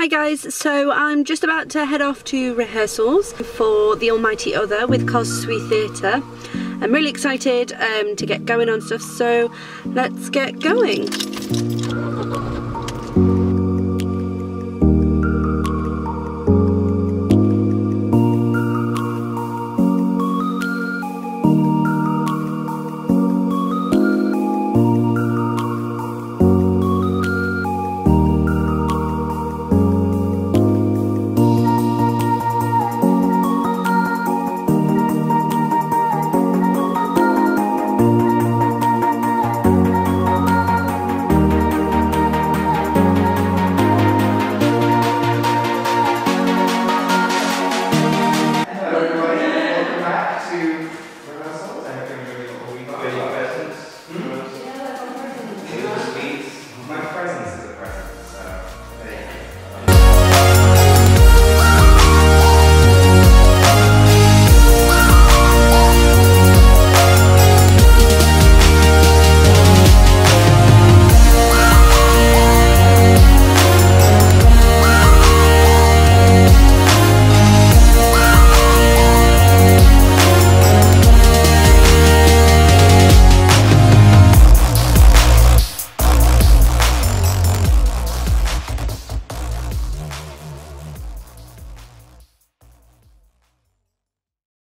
Hi guys, so I'm just about to head off to rehearsals for The Almighty Other with Causa Sui Theatre. I'm really excited um, to get going on stuff, so let's get going.